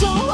so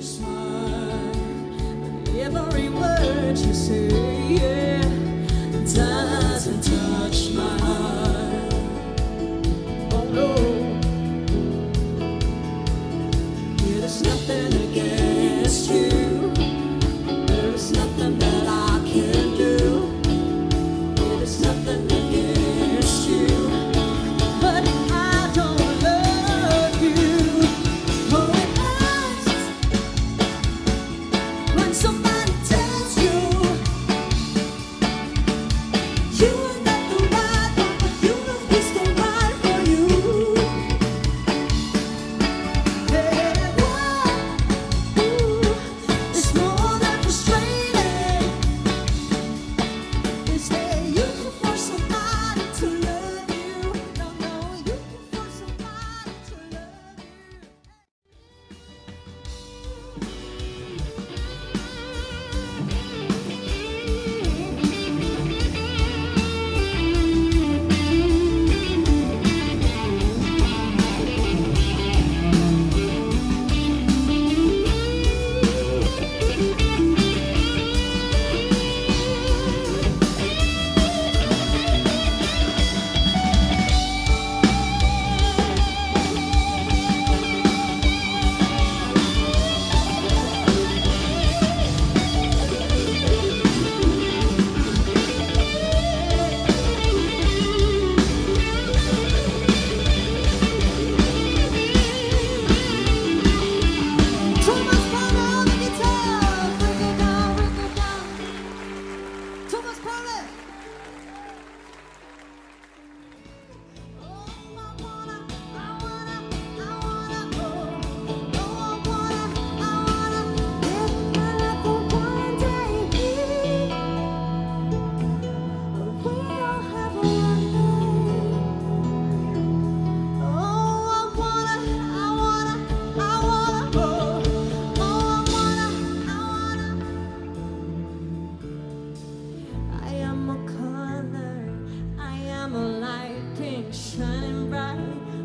every smile every word you say. Doesn't touch my heart. Oh no, nothing against you.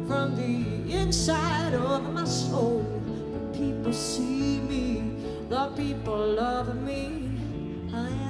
from the inside of my soul. The people see me, the people love me. I